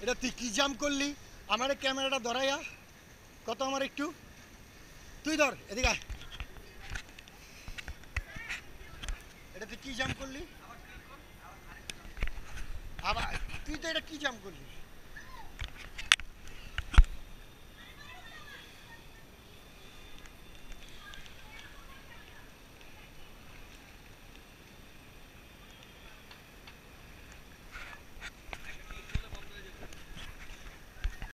এটা তুই কি জাম করলি আমার ক্যামেরাটা ধরাইয়া কত আমার একটু তুই ধর এদিকে এটা তুই কি জাম করলি আবার তুই তো এটা কি জাম করলি